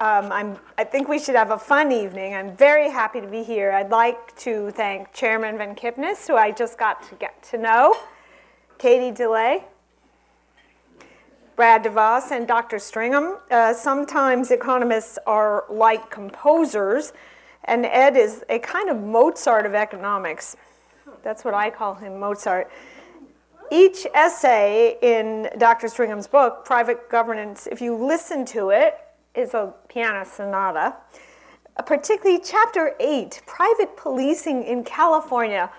um, I'm, I think we should have a fun evening. I'm very happy to be here. I'd like to thank Chairman Van Kipnis, who I just got to get to know, Katie DeLay, Brad DeVos, and Dr. Stringham. Uh, sometimes economists are like composers, and Ed is a kind of Mozart of economics. That's what I call him, Mozart. Each essay in Dr. Stringham's book, Private Governance, if you listen to it, is a piano sonata. Uh, particularly chapter 8, Private Policing in California,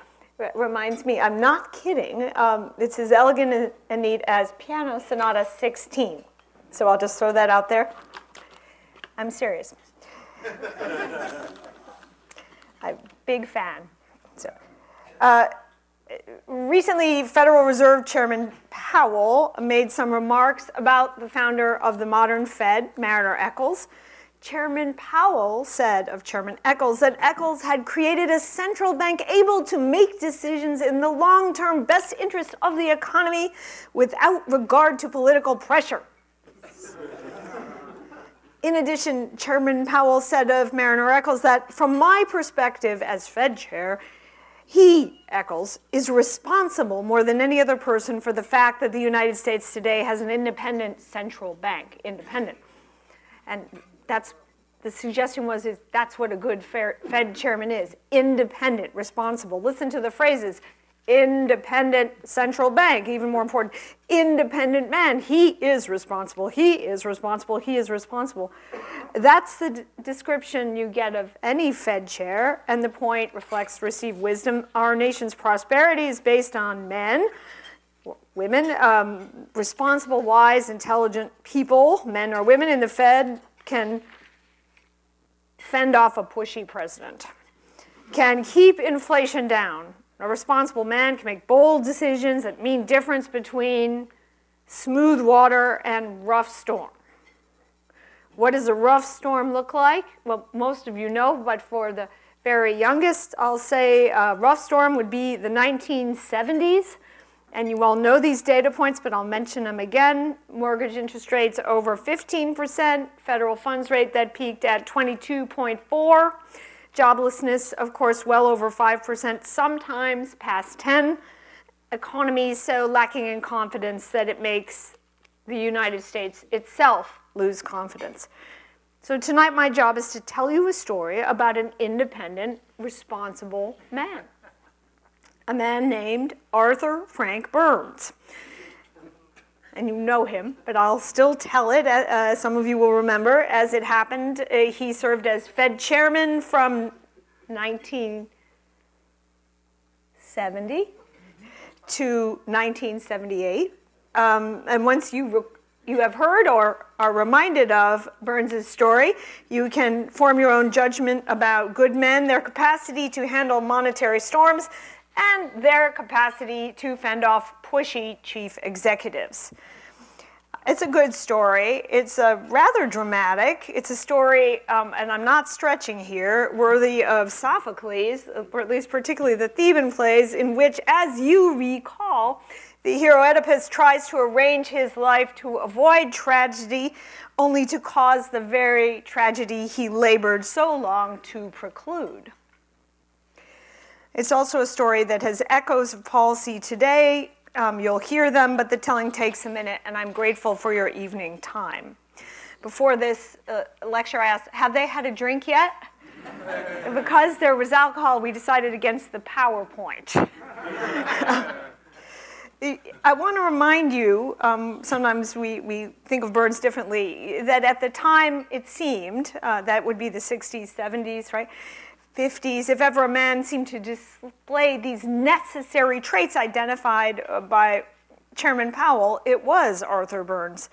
reminds me, I'm not kidding, um, it's as elegant and neat as Piano Sonata 16. So I'll just throw that out there. I'm serious. I'm a big fan. So, uh, recently, Federal Reserve Chairman Powell made some remarks about the founder of the modern Fed, Marriner Eccles. Chairman Powell said of Chairman Eccles that Eccles had created a central bank able to make decisions in the long term best interest of the economy without regard to political pressure. In addition, Chairman Powell said of Marriner Eccles that, from my perspective as Fed chair, he, Eccles, is responsible more than any other person for the fact that the United States today has an independent central bank, independent. And that's the suggestion was is that's what a good Fed chairman is, independent, responsible. Listen to the phrases independent central bank, even more important, independent man. He is responsible. He is responsible. He is responsible. That's the description you get of any Fed chair, and the point reflects received wisdom. Our nation's prosperity is based on men, women, um, responsible, wise, intelligent people, men or women in the Fed can fend off a pushy president, can keep inflation down, a responsible man can make bold decisions that mean difference between smooth water and rough storm. What does a rough storm look like? Well, most of you know, but for the very youngest, I'll say a rough storm would be the 1970s. And you all know these data points, but I'll mention them again. Mortgage interest rates over 15%, federal funds rate that peaked at 22.4. Joblessness, of course, well over 5%, sometimes past 10. Economy so lacking in confidence that it makes the United States itself lose confidence. So tonight my job is to tell you a story about an independent, responsible man. A man named Arthur Frank Burns and you know him, but I'll still tell it. Uh, uh, some of you will remember. As it happened, uh, he served as Fed chairman from 1970 to 1978. Um, and once you, you have heard or are reminded of Burns's story, you can form your own judgment about good men, their capacity to handle monetary storms, and their capacity to fend off pushy chief executives. It's a good story. It's a rather dramatic. It's a story, um, and I'm not stretching here, worthy of Sophocles, or at least particularly the Theban plays, in which, as you recall, the hero Oedipus tries to arrange his life to avoid tragedy, only to cause the very tragedy he labored so long to preclude. It's also a story that has echoes of policy today. Um, you'll hear them, but the telling takes a minute, and I'm grateful for your evening time. Before this uh, lecture, I asked, have they had a drink yet? because there was alcohol, we decided against the PowerPoint. I want to remind you, um, sometimes we, we think of Burns differently, that at the time it seemed, uh, that would be the 60s, 70s, right? 50s, if ever a man seemed to display these necessary traits identified uh, by Chairman Powell, it was Arthur Burns.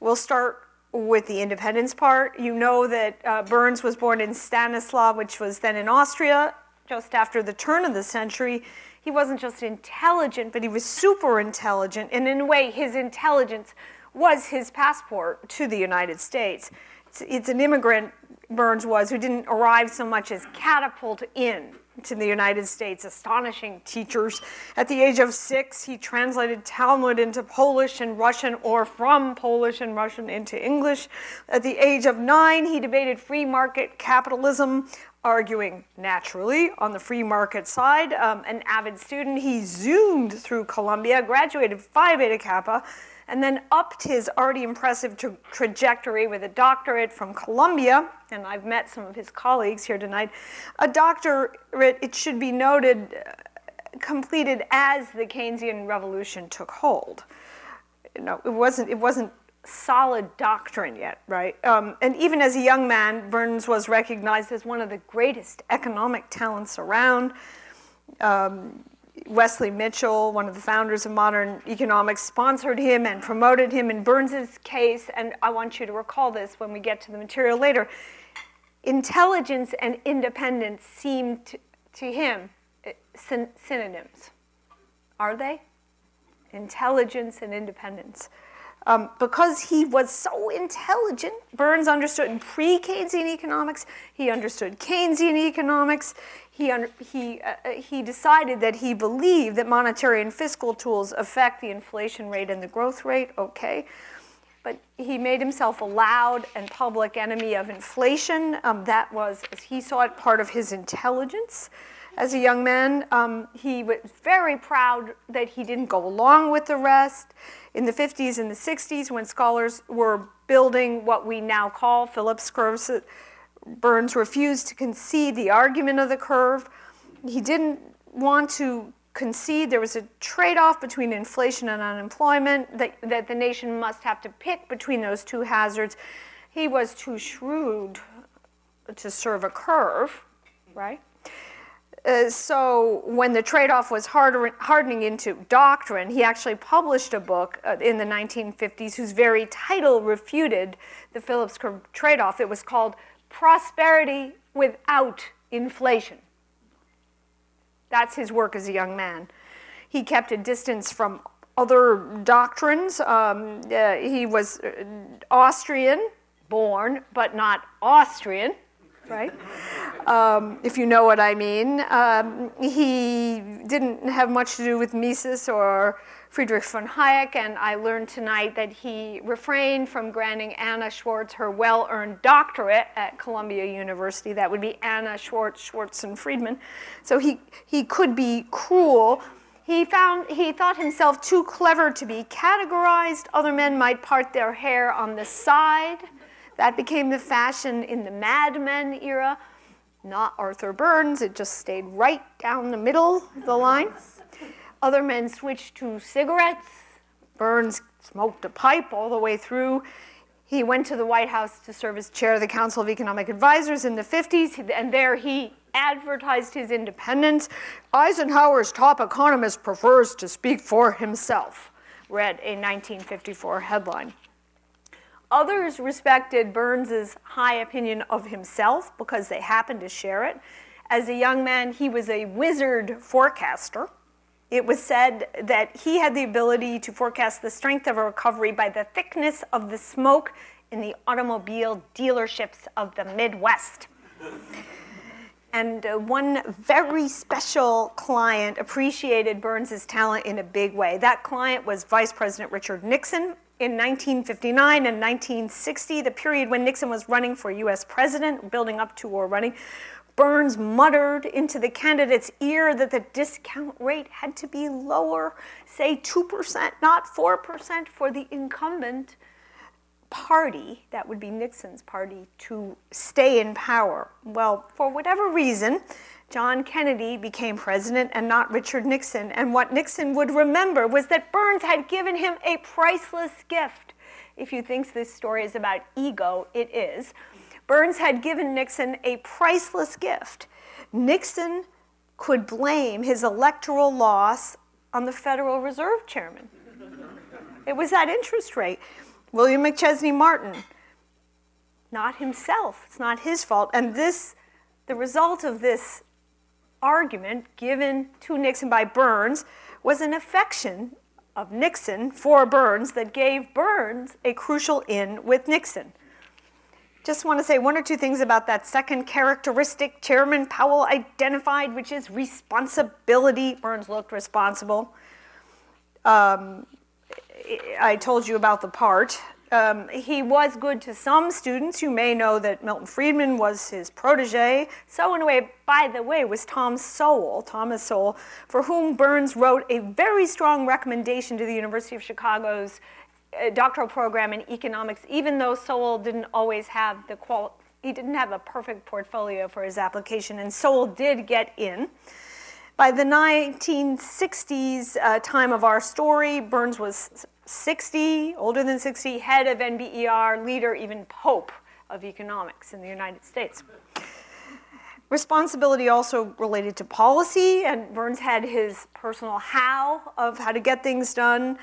We'll start with the independence part. You know that uh, Burns was born in Stanislav, which was then in Austria, just after the turn of the century. He wasn't just intelligent, but he was super intelligent. And in a way, his intelligence was his passport to the United States. It's, it's an immigrant Burns was, who didn't arrive so much as catapult in to the United States, astonishing teachers. At the age of six, he translated Talmud into Polish and Russian or from Polish and Russian into English. At the age of nine, he debated free market capitalism, arguing naturally on the free market side. Um, an avid student, he zoomed through Columbia, graduated Phi Beta Kappa, and then upped his already impressive tra- trajectory with a doctorate from Columbia, and I've met some of his colleagues here tonight. A doctorate, it should be noted, uh, completed as the Keynesian revolution took hold. Know, it wasn't, it wasn't solid doctrine yet, right? Um, and even as a young man, Burns was recognized as one of the greatest economic talents around. Um, Wesley Mitchell, one of the founders of modern economics, sponsored him and promoted him in Burns's case. And I want you to recall this when we get to the material later. Intelligence and independence seem to, to him eh, syn- synonyms. Are they? Intelligence and independence. Um, because he was so intelligent, Burns understood pre Keynesian economics, he understood Keynesian economics, he, he, uh, uh, he decided that he believed that monetary and fiscal tools affect the inflation rate and the growth rate, okay. But he made himself a loud and public enemy of inflation. Um, that was, as he saw it, part of his intelligence as a young man. Um, he was very proud that he didn't go along with the rest. In the 50s and the 60s, when scholars were building what we now call Phillips curves, Burns refused to concede the argument of the curve. He didn't want to concede there was a trade-off between inflation and unemployment, that, that the nation must have to pick between those two hazards. He was too shrewd to serve a curve, right? Uh, so when the trade-off was harder, hardening into doctrine, he actually published a book uh, in the 1950s whose very title refuted the Phillips curve trade-off. It was called prosperity without inflation. That's his work as a young man. He kept a distance from other doctrines. Um, uh, he was uh, Austrian born, but not Austrian, right? Um, if you know what I mean. Um, he didn't have much to do with Mises or Friedrich von Hayek, and I learned tonight that he refrained from granting Anna Schwartz her well earned doctorate at Columbia University. That would be Anna Schwartz, Schwartz, and Friedman. So he, he could be cruel. He found he thought himself too clever to be categorized. Other men might part their hair on the side. That became the fashion in the Mad Men era. Not Arthur Burns, it just stayed right down the middle of the line. Other men switched to cigarettes. Burns smoked a pipe all the way through. He went to the White House to serve as chair of the Council of Economic Advisors in the 50s, and there he advertised his independence. Eisenhower's top economist prefers to speak for himself, read a 1954 headline. Others respected Burns's high opinion of himself because they happened to share it. As a young man, he was a wizard forecaster. It was said that he had the ability to forecast the strength of a recovery by the thickness of the smoke in the automobile dealerships of the Midwest. And uh, one very special client appreciated Burns's talent in a big way. That client was Vice President Richard Nixon in 1959 and 1960, the period when Nixon was running for US president, building up to or running. Burns muttered into the candidate's ear that the discount rate had to be lower, say 2%, not 4% for the incumbent party, that would be Nixon's party, to stay in power. Well, for whatever reason, John Kennedy became president and not Richard Nixon. And what Nixon would remember was that Burns had given him a priceless gift. If you think this story is about ego, it is. Burns had given Nixon a priceless gift. Nixon could blame his electoral loss on the Federal Reserve chairman. It was that interest rate. William McChesney Martin, not himself. It's not his fault. And this, the result of this argument given to Nixon by Burns was an affection of Nixon for Burns that gave Burns a crucial in with Nixon just want to say one or two things about that second characteristic Chairman Powell identified, which is responsibility. Burns looked responsible. Um, I told you about the part. Um, he was good to some students. You may know that Milton Friedman was his protege. So, in a way, by the way, was Tom Sowell, Thomas Sowell, for whom Burns wrote a very strong recommendation to the University of Chicago's doctoral program in economics, even though Sowell didn't always have the qual he didn't have a perfect portfolio for his application, and Sowell did get in. By the 1960s uh, time of our story, Burns was 60, older than 60, head of NBER, leader, even pope of economics in the United States. Responsibility also related to policy, and Burns had his personal how of how to get things done.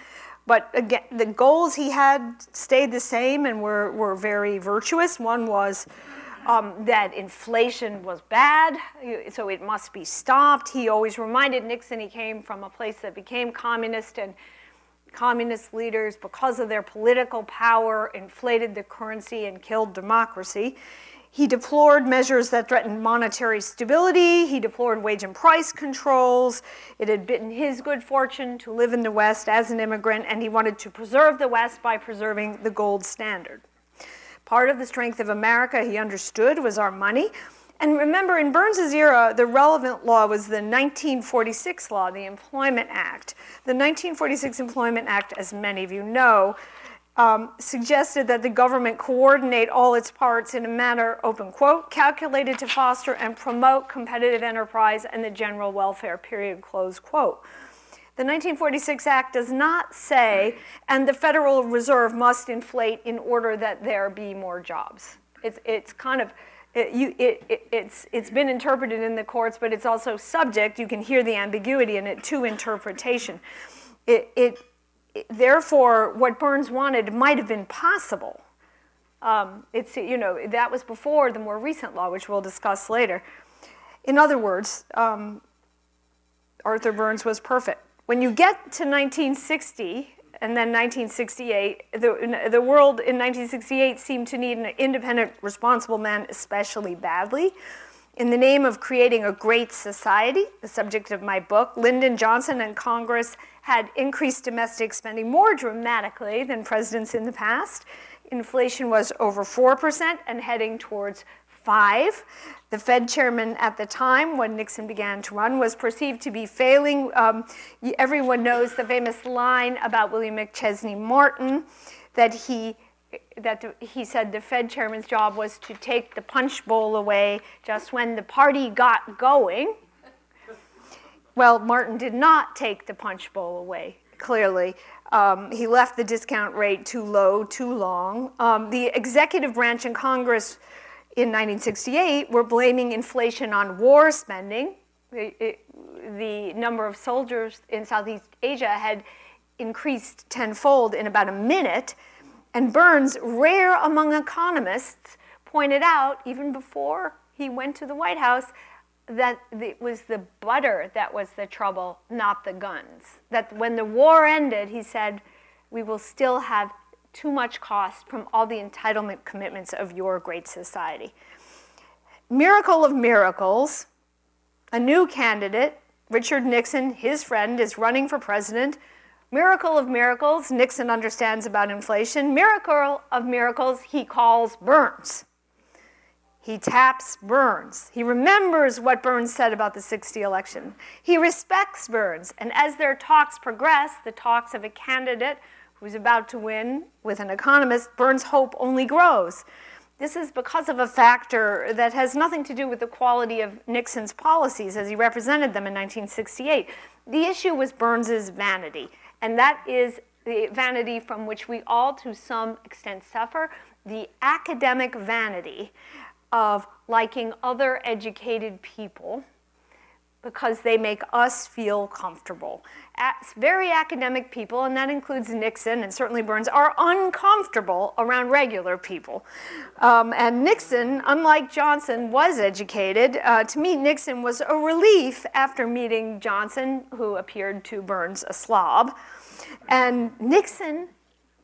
But again, the goals he had stayed the same and were, were very virtuous. One was um, that inflation was bad, so it must be stopped. He always reminded Nixon he came from a place that became communist and communist leaders, because of their political power, inflated the currency and killed democracy. He deplored measures that threatened monetary stability. He deplored wage and price controls. It had been his good fortune to live in the West as an immigrant, and he wanted to preserve the West by preserving the gold standard. Part of the strength of America, he understood, was our money. And remember, in Burns's era, the relevant law was the 1946 law, the Employment Act. The 1946 Employment Act, as many of you know, um, suggested that the government coordinate all its parts in a manner, open quote, calculated to foster and promote competitive enterprise and the general welfare, period, close quote. The 1946 Act does not say, and the Federal Reserve must inflate in order that there be more jobs. It's, it's kind of, it, you, it, it, it's, it's been interpreted in the courts, but it's also subject, you can hear the ambiguity in it, to interpretation. It, it, therefore, what Burns wanted might have been possible. Um, it's, you know, that was before the more recent law, which we'll discuss later. In other words, um, Arthur Burns was perfect. When you get to 1960, and then 1968, the, the world in 1968 seemed to need an independent, responsible man especially badly. In the name of creating a great society, the subject of my book, Lyndon Johnson and Congress had increased domestic spending more dramatically than presidents in the past. Inflation was over 4% and heading towards 5. The Fed chairman at the time, when Nixon began to run, was perceived to be failing. Um, everyone knows the famous line about William McChesney Martin that he that he said the Fed chairman's job was to take the punch bowl away just when the party got going. Well, Martin did not take the punch bowl away, clearly. Um, he left the discount rate too low, too long. Um, the executive branch in Congress in 1968 were blaming inflation on war spending. It, it, the number of soldiers in Southeast Asia had increased tenfold in about a minute. And Burns, rare among economists, pointed out, even before he went to the White House, that it was the butter that was the trouble, not the guns. That when the war ended, he said, we will still have too much cost from all the entitlement commitments of your great society. Miracle of miracles, a new candidate, Richard Nixon, his friend, is running for president. Miracle of miracles, Nixon understands about inflation. Miracle of miracles, he calls Burns. He taps Burns. He remembers what Burns said about the 60 election. He respects Burns. And as their talks progress, the talks of a candidate who's about to win with an economist, Burns' hope only grows. This is because of a factor that has nothing to do with the quality of Nixon's policies as he represented them in 1968. The issue was Burns's vanity, and that is the vanity from which we all, to some extent, suffer the academic vanity of liking other educated people because they make us feel comfortable. As very academic people, and that includes Nixon and certainly Burns, are uncomfortable around regular people. Um, and Nixon, unlike Johnson, was educated. Uh, to meet Nixon was a relief after meeting Johnson, who appeared to Burns a slob. And Nixon,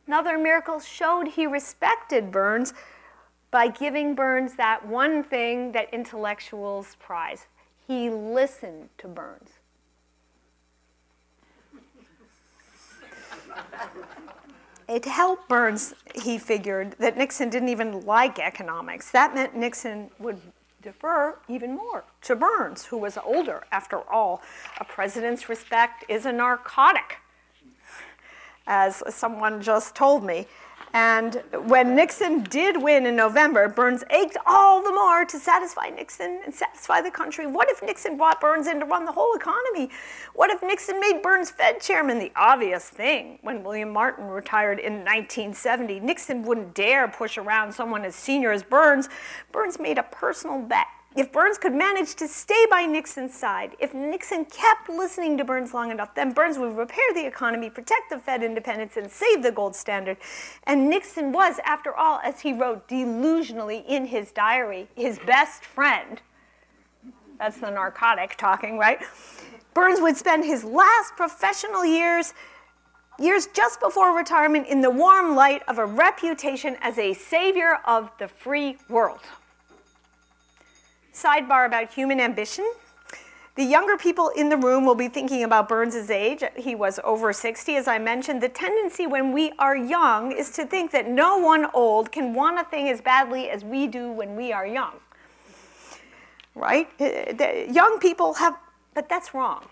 another miracle, showed he respected Burns by giving Burns that one thing that intellectuals prize. He listened to Burns. it helped Burns, he figured, that Nixon didn't even like economics. That meant Nixon would defer even more to Burns, who was older. After all, a president's respect is a narcotic, as someone just told me. And when Nixon did win in November, Burns ached all the more to satisfy Nixon and satisfy the country. What if Nixon brought Burns in to run the whole economy? What if Nixon made Burns Fed chairman? The obvious thing when William Martin retired in 1970, Nixon wouldn't dare push around someone as senior as Burns. Burns made a personal bet if Burns could manage to stay by Nixon's side, if Nixon kept listening to Burns long enough, then Burns would repair the economy, protect the Fed independence, and save the gold standard. And Nixon was, after all, as he wrote delusionally in his diary, his best friend. That's the narcotic talking, right? Burns would spend his last professional years years just before retirement in the warm light of a reputation as a savior of the free world. Sidebar about human ambition. The younger people in the room will be thinking about Burns's age. He was over 60, as I mentioned. The tendency when we are young is to think that no one old can want a thing as badly as we do when we are young. Right? Eh, eh, the young people have, but that's wrong.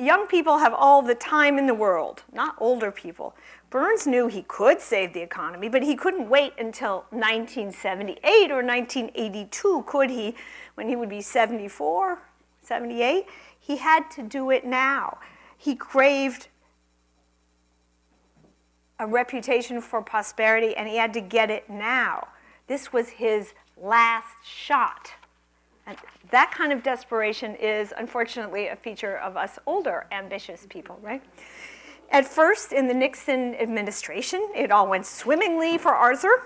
Young people have all the time in the world, not older people. Burns knew he could save the economy, but he couldn't wait until 1978 or 1982, could he, when he would be 74, 78? He had to do it now. He craved a reputation for prosperity, and he had to get it now. This was his last shot. And that kind of desperation is, unfortunately, a feature of us older, ambitious people, right? At first, in the Nixon administration, it all went swimmingly for Arthur.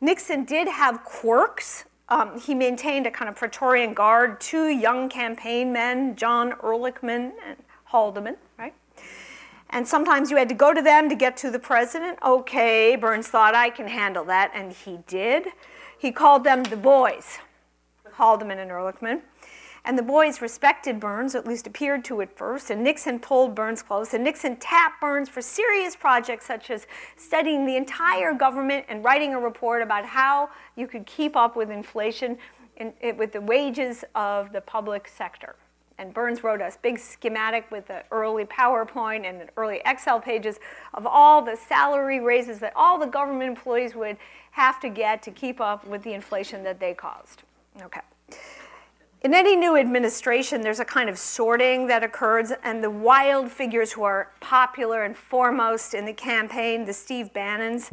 Nixon did have quirks. Um, he maintained a kind of Praetorian Guard, two young campaign men, John Ehrlichman and Haldeman, right? And sometimes you had to go to them to get to the president. Okay, Burns thought I can handle that, and he did. He called them the boys, Haldeman and Ehrlichman. And the boys respected Burns, at least appeared to at first, and Nixon pulled Burns close. And Nixon tapped Burns for serious projects such as studying the entire government and writing a report about how you could keep up with inflation in, with the wages of the public sector. And Burns wrote us big schematic with the early PowerPoint and the early Excel pages of all the salary raises that all the government employees would have to get to keep up with the inflation that they caused. Okay in any new administration, there's a kind of sorting that occurs, and the wild figures who are popular and foremost in the campaign, the Steve Bannons,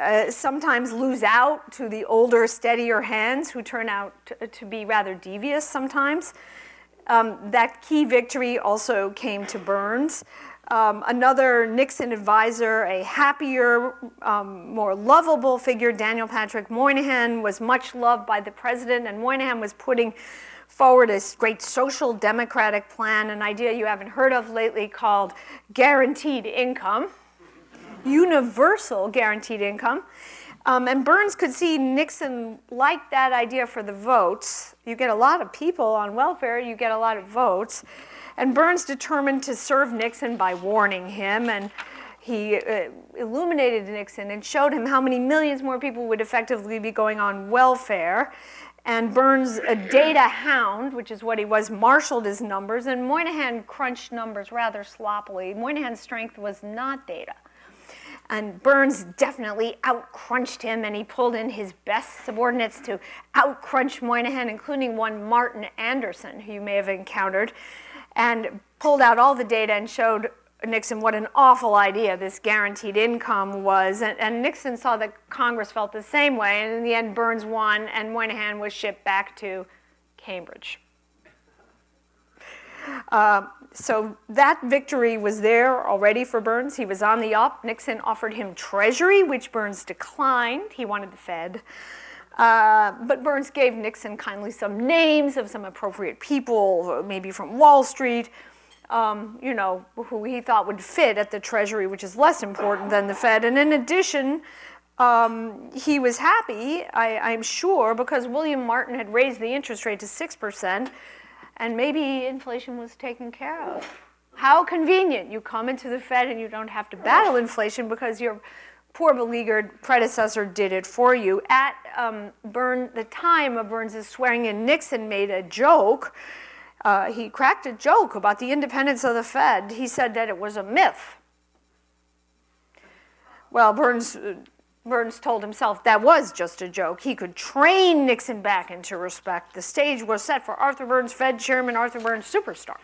uh, sometimes lose out to the older, steadier hands who turn out to, to be rather devious sometimes. Um, that key victory also came to Burns. Um, another Nixon advisor, a happier, um, more lovable figure, Daniel Patrick Moynihan, was much loved by the president, and Moynihan was putting forward a great social democratic plan, an idea you haven't heard of lately called guaranteed income, universal guaranteed income. Um, and Burns could see Nixon liked that idea for the votes. You get a lot of people on welfare, you get a lot of votes. And Burns determined to serve Nixon by warning him, and he uh, illuminated Nixon and showed him how many millions more people would effectively be going on welfare. And Burns, a data hound, which is what he was, marshaled his numbers, and Moynihan crunched numbers rather sloppily. Moynihan's strength was not data. And Burns definitely outcrunched him, and he pulled in his best subordinates to outcrunch Moynihan, including one Martin Anderson, who you may have encountered and pulled out all the data and showed Nixon what an awful idea this guaranteed income was. And, and, Nixon saw that Congress felt the same way. And in the end, Burns won, and Moynihan was shipped back to Cambridge. Uh, so that victory was there already for Burns. He was on the up. Nixon offered him Treasury, which Burns declined. He wanted the Fed. Uh, but Burns gave Nixon kindly some names of some appropriate people, maybe from Wall Street, um, you know, who he thought would fit at the Treasury, which is less important than the Fed. And in addition, Um, he was happy, I, am sure, because William Martin had raised the interest rate to 6%, and maybe inflation was taken care of. How convenient. You come into the Fed and you don't have to battle inflation because your poor beleaguered predecessor did it for you. At um, Burn, the time of Burns' swearing in, Nixon made a joke. Uh, he cracked a joke about the independence of the Fed. He said that it was a myth. Well, Burns, uh, Burns told himself that was just a joke. He could train Nixon back into respect. The stage was set for Arthur Burns, Fed chairman, Arthur Burns, superstar.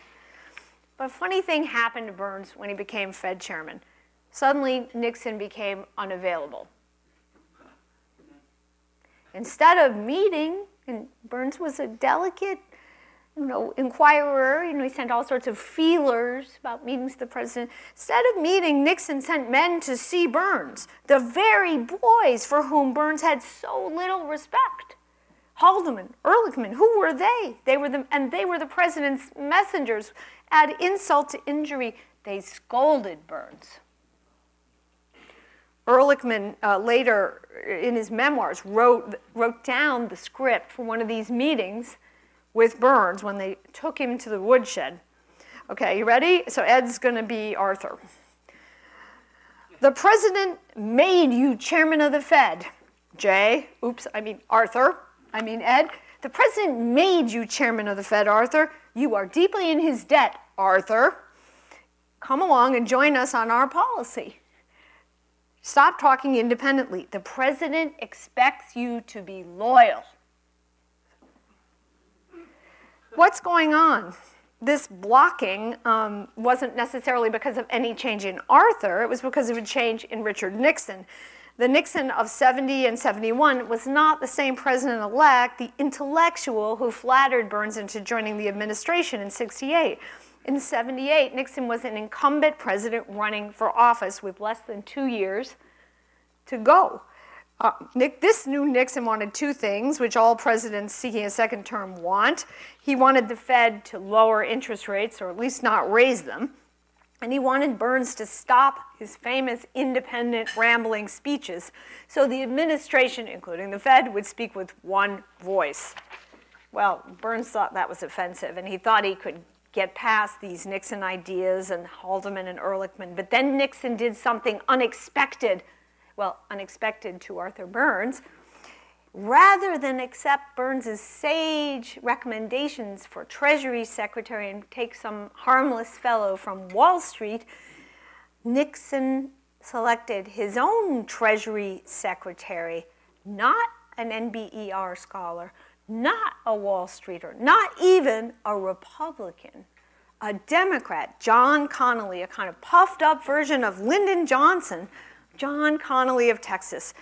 But a funny thing happened to Burns when he became Fed chairman. Suddenly, Nixon became unavailable. Instead of meeting, and Burns was a delicate, you know, inquirer, you know, he sent all sorts of feelers about meetings with the president. Instead of meeting, Nixon sent men to see Burns, the very boys for whom Burns had so little respect. Haldeman, Ehrlichman, who were they? They were the, and they were the president's messengers. Add insult to injury, they scolded Burns. Ehrlichman uh, later, in his memoirs, wrote, wrote down the script for one of these meetings with Burns when they took him to the woodshed. Okay, you ready? So Ed's going to be Arthur. The president made you chairman of the Fed. Jay, oops, I mean Arthur, I mean Ed. The president made you chairman of the Fed, Arthur. You are deeply in his debt, Arthur. Come along and join us on our policy. Stop talking independently. The president expects you to be loyal. What's going on? This blocking um, wasn't necessarily because of any change in Arthur, it was because of a change in Richard Nixon. The Nixon of 70 and 71 was not the same president elect, the intellectual who flattered Burns into joining the administration in 68. In 78, Nixon was an incumbent president running for office with less than two years to go. Uh, Nick, this new Nixon wanted two things, which all presidents seeking a second term want. He wanted the Fed to lower interest rates, or at least not raise them. And he wanted Burns to stop his famous independent rambling speeches so the administration, including the Fed, would speak with one voice. Well, Burns thought that was offensive, and he thought he could get past these Nixon ideas and Haldeman and Ehrlichman. But then Nixon did something unexpected, well, unexpected to Arthur Burns. Rather than accept Burns's sage recommendations for Treasury Secretary and take some harmless fellow from Wall Street, Nixon selected his own Treasury Secretary, not an NBER scholar, not a Wall Streeter, not even a Republican, a Democrat, John Connally, a kind of puffed up version of Lyndon Johnson, John Connally of Texas.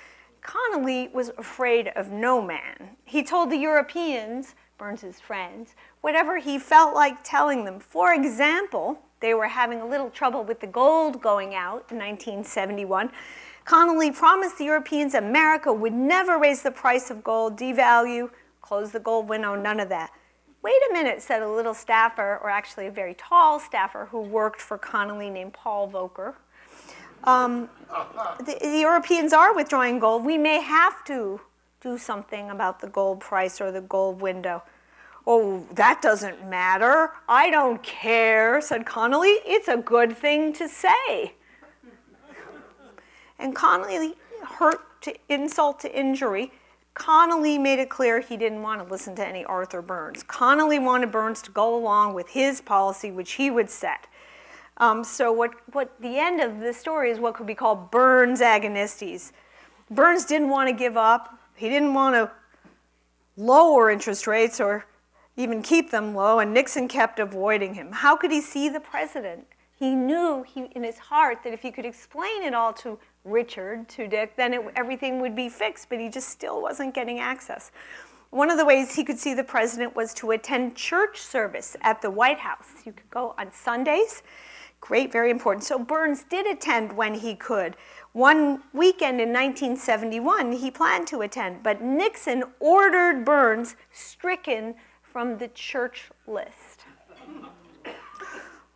Connally was afraid of no man. He told the Europeans, Burns's friends, whatever he felt like telling them. For example, they were having a little trouble with the gold going out in 1971. Connally promised the Europeans America would never raise the price of gold, devalue, close the gold window, none of that. Wait a minute, said a little staffer, or actually a very tall staffer who worked for Connally named Paul Volcker. Um, the, the Europeans are withdrawing gold. We may have to do something about the gold price or the gold window. Oh, that doesn't matter. I don't care, said Connally. It's a good thing to say. And Connally hurt to insult to injury Connally made it clear he didn't want to listen to any Arthur Burns. Connally wanted Burns to go along with his policy, which he would set. Um, so what, what the end of the story is what could be called Burns agonistes. Burns didn't want to give up. He didn't want to lower interest rates or even keep them low, and Nixon kept avoiding him. How could he see the president? He knew he, in his heart that if he could explain it all to Richard to Dick, then it, everything would be fixed, but he just still wasn't getting access. One of the ways he could see the president was to attend church service at the White House. You could go on Sundays. Great, very important. So Burns did attend when he could. One weekend in 1971, he planned to attend, but Nixon ordered Burns stricken from the church list.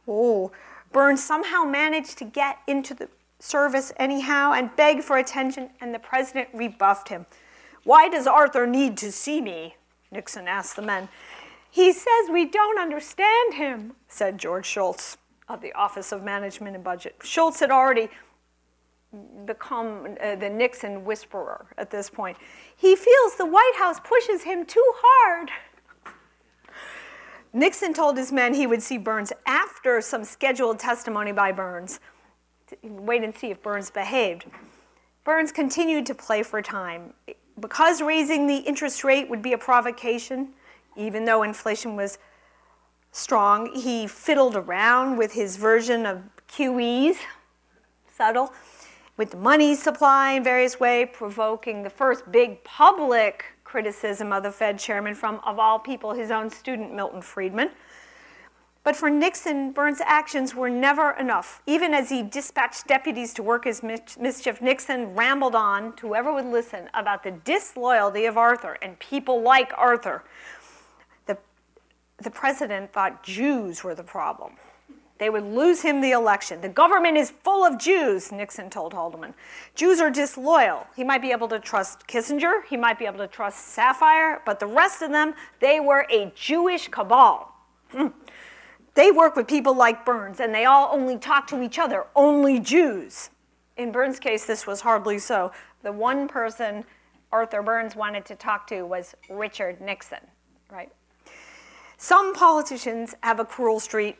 Oh, Burns somehow managed to get into the service anyhow and begged for attention, and the president rebuffed him. Why does Arthur need to see me? Nixon asked the men. He says we don't understand him, said George Shultz of the Office of Management and Budget. Shultz had already become uh, the Nixon whisperer at this point. He feels the White House pushes him too hard. Nixon told his men he would see Burns after some scheduled testimony by Burns. Wait and see if Burns behaved. Burns continued to play for time. Because raising the interest rate would be a provocation, even though inflation was strong, he fiddled around with his version of QEs, subtle, with the money supply in various ways, provoking the first big public criticism of the Fed chairman from, of all people, his own student, Milton Friedman. But for Nixon, Burns' actions were never enough. Even as he dispatched deputies to work his mischief, Nixon rambled on to whoever would listen about the disloyalty of Arthur and people like Arthur. The, the president thought Jews were the problem. They would lose him the election. The government is full of Jews, Nixon told Haldeman. Jews are disloyal. He might be able to trust Kissinger, he might be able to trust Safire, but the rest of them, they were a Jewish cabal. Hmm. They work with people like Burns, and they all only talk to each other, only Jews. In Burns' case, this was hardly so. The one person Arthur Burns wanted to talk to was Richard Nixon, right? Some politicians have a cruel streak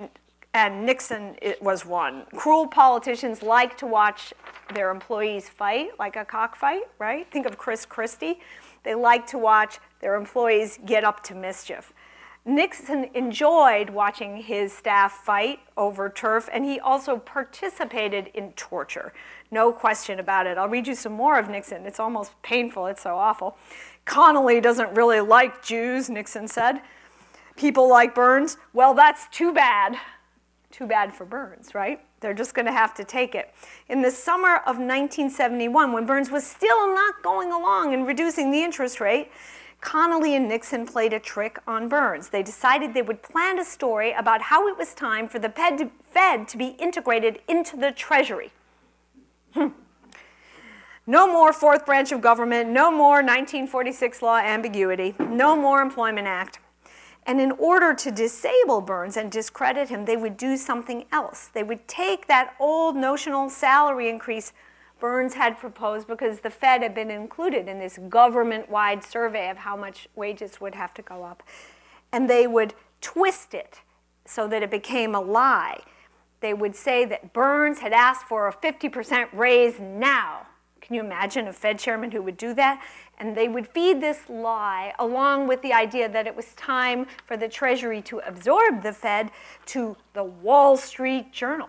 and Nixon it was one. Cruel politicians like to watch their employees fight, like a cockfight, right? Think of Chris Christie. They like to watch their employees get up to mischief. Nixon enjoyed watching his staff fight over turf, and he also participated in torture. No question about it. I'll read you some more of Nixon. It's almost painful, it's so awful. Connally doesn't really like Jews, Nixon said. People like Burns, well, that's too bad. Too bad for Burns, right? They're just going to have to take it. In the summer of 1971, when Burns was still not going along in reducing the interest rate, Connally and Nixon played a trick on Burns. They decided they would plan a story about how it was time for the Fed to be integrated into the Treasury. Hmm. No more fourth branch of government, no more 1946 law ambiguity, no more Employment Act. And in order to disable Burns and discredit him, they would do something else. They would take that old notional salary increase Burns had proposed because the Fed had been included in this government wide survey of how much wages would have to go up. And they would twist it so that it became a lie. They would say that Burns had asked for a 50% raise now. Can you imagine a Fed chairman who would do that? And they would feed this lie along with the idea that it was time for the Treasury to absorb the Fed to the Wall Street Journal.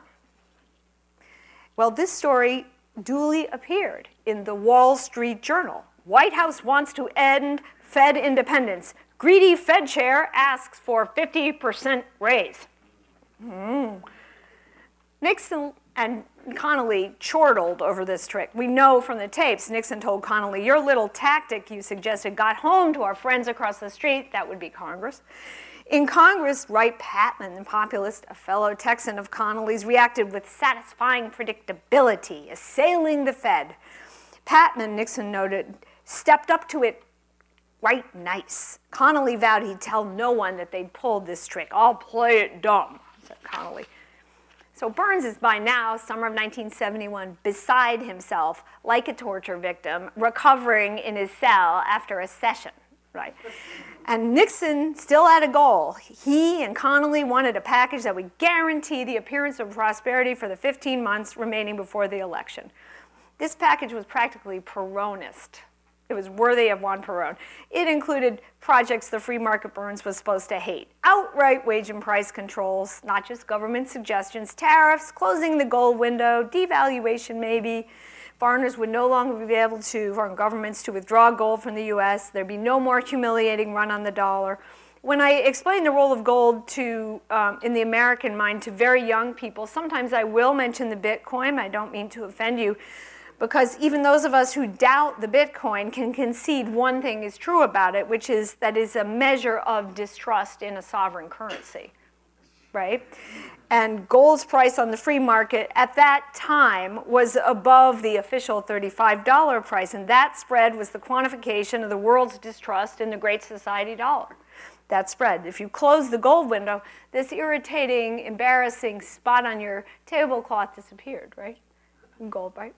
Well, this story duly appeared in the Wall Street Journal. White House wants to end Fed independence. Greedy Fed chair asks for 50% raise. Mm. Nixon and Connally chortled over this trick. We know from the tapes, Nixon told Connally, your little tactic you suggested got home to our friends across the street, that would be Congress. In Congress, Wright Patman, the populist, a fellow Texan of Connally's, reacted with satisfying predictability, assailing the Fed. Patman, Nixon noted, stepped up to it right nice. Connally vowed he'd tell no one that they'd pulled this trick. I'll play it dumb, said Connally. So Burns is by now, summer of 1971, beside himself, like a torture victim, recovering in his cell after a session, right? And Nixon still had a goal. He and Connally wanted a package that would guarantee the appearance of prosperity for the 15 months remaining before the election. This package was practically Peronist. It was worthy of Juan Perón. It included projects the free market Burns was supposed to hate. Outright wage and price controls, not just government suggestions, tariffs, closing the gold window, devaluation maybe. Foreigners would no longer be able to, foreign governments, to withdraw gold from the US. There'd be no more humiliating run on the dollar. When I explain the role of gold to, um, in the American mind to very young people, sometimes I will mention the Bitcoin. I don't mean to offend you because even those of us who doubt the Bitcoin can concede one thing is true about it, which is that is a measure of distrust in a sovereign currency. Right? And gold's price on the free market at that time was above the official $35 price. And that spread was the quantification of the world's distrust in the Great Society dollar. That spread. If you close the gold window, this irritating, embarrassing spot on your tablecloth disappeared, right? Gold, right?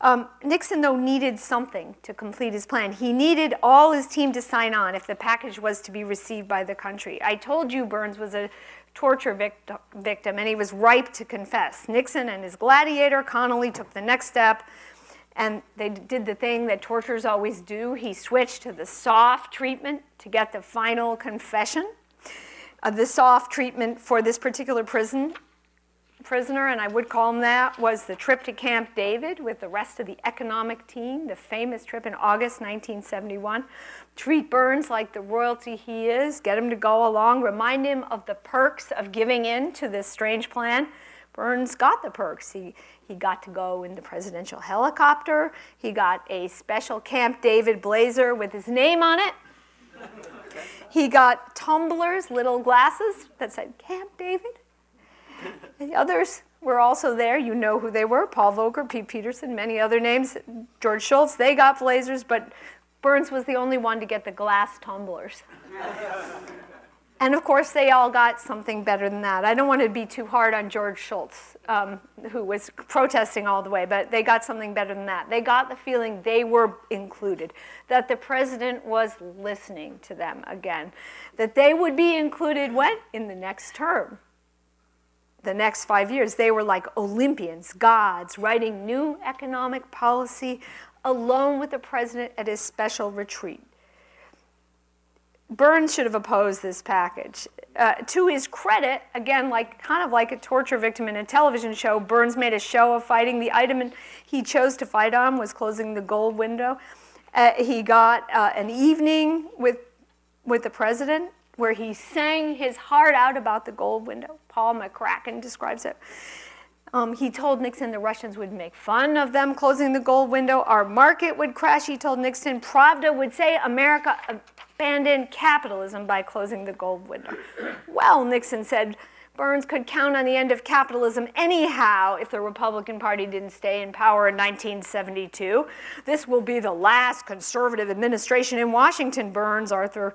Um, Nixon, though, needed something to complete his plan. He needed all his team to sign on if the package was to be received by the country. I told you Burns was a torture victim and he was ripe to confess. Nixon and his gladiator, Connally, took the next step and they did the thing that torturers always do. He switched to the soft treatment to get the final confession. Uh, the soft treatment for this particular prison prisoner, and I would call him that, was the trip to Camp David with the rest of the economic team, the famous trip in August 1971. Treat Burns like the royalty he is, get him to go along, remind him of the perks of giving in to this strange plan. Burns got the perks. He, he got to go in the presidential helicopter. He got a special Camp David blazer with his name on it. He got tumblers, little glasses that said Camp David. The others were also there. You know who they were Paul Volcker, Pete Peterson, many other names. George Shultz, they got blazers, but Burns was the only one to get the glass tumblers. and of course, they all got something better than that. I don't want to be too hard on George Shultz, um, who was protesting all the way, but they got something better than that. They got the feeling they were included, that the president was listening to them again, that they would be included when? In the next term the next five years, they were like Olympians, gods, writing new economic policy alone with the president at his special retreat. Burns should have opposed this package. Uh, to his credit, again, like kind of like a torture victim in a television show, Burns made a show of fighting. The item he chose to fight on was closing the gold window. Uh, he got uh, an evening with with the president where he sang his heart out about the gold window. Paul McCracken describes it. Um, he told Nixon the Russians would make fun of them closing the gold window. Our market would crash. He told Nixon Pravda would say America abandoned capitalism by closing the gold window. Well, Nixon said Burns could count on the end of capitalism anyhow if the Republican Party didn't stay in power in 1972. This will be the last conservative administration in Washington, Burns, Arthur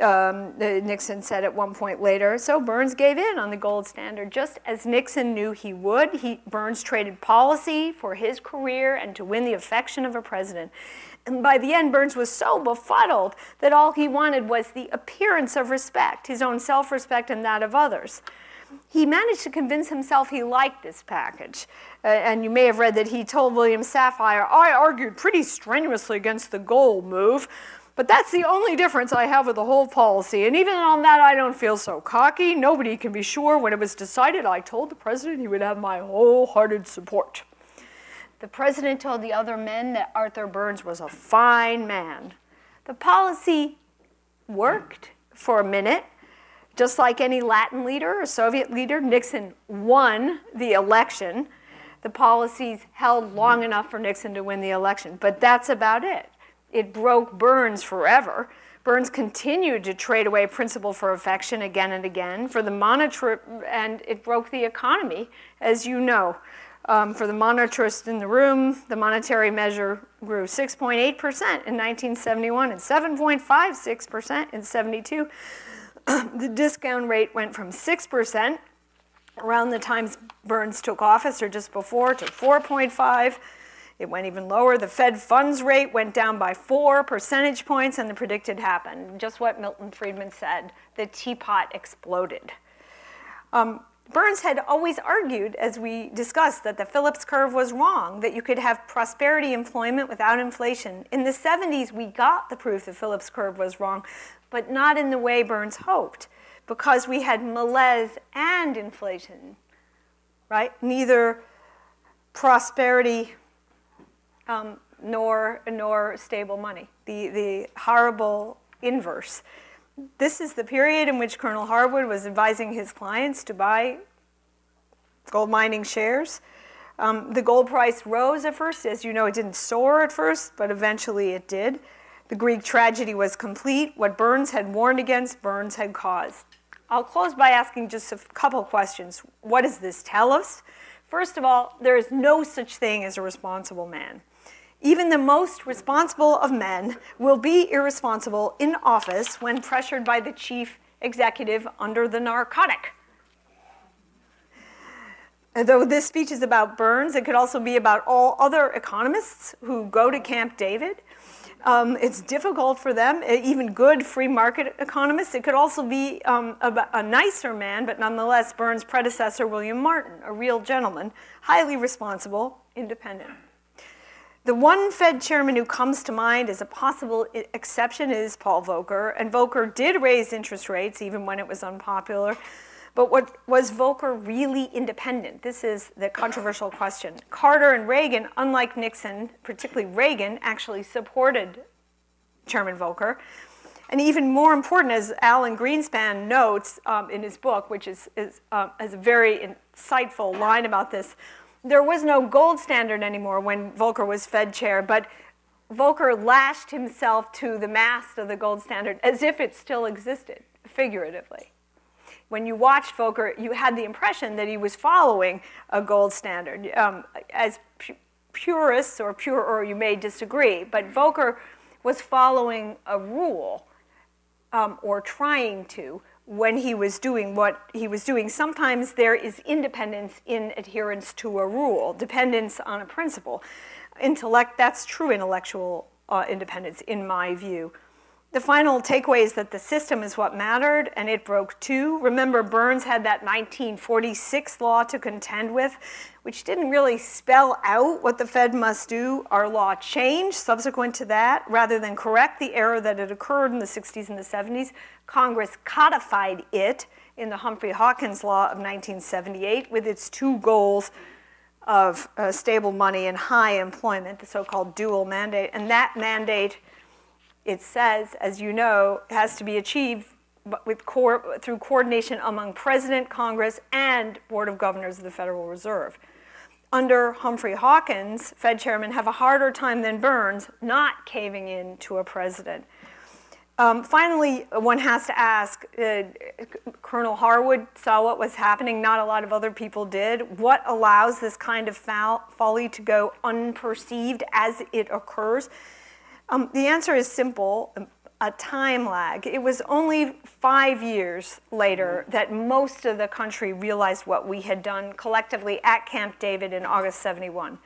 um, Nixon said at one point later. So Burns gave in on the gold standard, just as Nixon knew he would. He, Burns traded policy for his career and to win the affection of a president. And by the end, Burns was so befuddled that all he wanted was the appearance of respect, his own self respect and that of others. He managed to convince himself he liked this package. Uh, and you may have read that he told William Safire, I argued pretty strenuously against the gold move. But that's the only difference I have with the whole policy. And even on that, I don't feel so cocky. Nobody can be sure when it was decided, I told the president he would have my wholehearted support. The president told the other men that Arthur Burns was a fine man. The policy worked for a minute. Just like any Latin leader or Soviet leader, Nixon won the election. The policies held long enough for Nixon to win the election, but that's about it it broke Burns forever. Burns continued to trade away principle for affection again and again for the monetar- and it broke the economy, as you know. Um, for the monetarist in the room, the monetary measure grew 6.8% in 1971 and 7.56% in 72. the discount rate went from 6% around the time Burns took office or just before to 4.5 it went even lower. The Fed funds rate went down by four percentage points, and the predicted happened. Just what Milton Friedman said the teapot exploded. Um, Burns had always argued, as we discussed, that the Phillips curve was wrong, that you could have prosperity employment without inflation. In the 70s, we got the proof the Phillips curve was wrong, but not in the way Burns hoped, because we had malaise and inflation, right? Neither prosperity um, nor, nor stable money, the, the horrible inverse. This is the period in which Colonel Harwood was advising his clients to buy gold mining shares. Um, the gold price rose at first. As you know, it didn't soar at first, but eventually it did. The Greek tragedy was complete. What Burns had warned against, Burns had caused. I'll close by asking just a couple questions. What does this tell us? First of all, there is no such thing as a responsible man. Even the most responsible of men will be irresponsible in office when pressured by the chief executive under the narcotic. Though this speech is about Burns, it could also be about all other economists who go to Camp David. Um, it's difficult for them, even good free market economists. It could also be um, a, a, nicer man, but nonetheless, Burns' predecessor, William Martin, a real gentleman, highly responsible, independent. The one Fed chairman who comes to mind as a possible exception is Paul Volcker, and Volcker did raise interest rates even when it was unpopular. But what was Volcker really independent? This is the controversial question. Carter and Reagan, unlike Nixon, particularly Reagan, actually supported Chairman Volcker. And even more important, as Alan Greenspan notes um, in his book, which is, is, is a very insightful line about this, there was no gold standard anymore when Volcker was Fed chair, but Volcker lashed himself to the mast of the gold standard as if it still existed, figuratively. When you watched Volcker, you had the impression that he was following a gold standard. Um, as pu purists or pure, or you may disagree, but Volcker was following a rule um, or trying to when he was doing what he was doing. Sometimes there is independence in adherence to a rule, dependence on a principle. Intellect, that's true intellectual uh, independence in my view. The final takeaway is that the system is what mattered, and it broke too. Remember, Burns had that 1946 law to contend with, which didn't really spell out what the Fed must do. Our law changed subsequent to that. Rather than correct the error that had occurred in the 60s and the 70s, Congress codified it in the Humphrey Hawkins Law of 1978 with its two goals of uh, stable money and high employment, the so-called dual mandate. And that mandate it says, as you know, has to be achieved with through coordination among President, Congress, and Board of Governors of the Federal Reserve. Under Humphrey Hawkins, Fed chairmen have a harder time than Burns not caving in to a president. Um, finally, one has to ask, uh, Colonel Harwood saw what was happening, not a lot of other people did. What allows this kind of folly to go unperceived as it occurs? Um, the answer is simple, a time lag. It was only five years later that most of the country realized what we had done collectively at Camp David in August 71.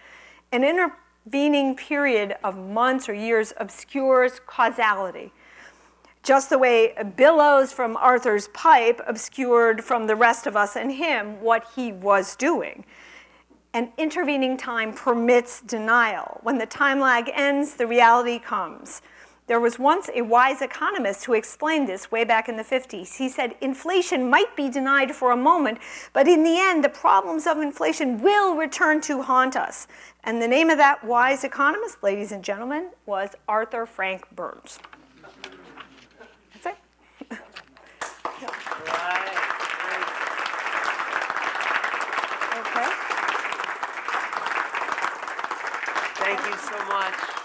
An intervening period of months or years obscures causality. Just the way billows from Arthur's pipe obscured from the rest of us and him what he was doing and intervening time permits denial. When the time lag ends, the reality comes. There was once a wise economist who explained this way back in the 50s. He said, inflation might be denied for a moment, but in the end, the problems of inflation will return to haunt us. And the name of that wise economist, ladies and gentlemen, was Arthur Frank Burns. That's it. right. Thank you so much.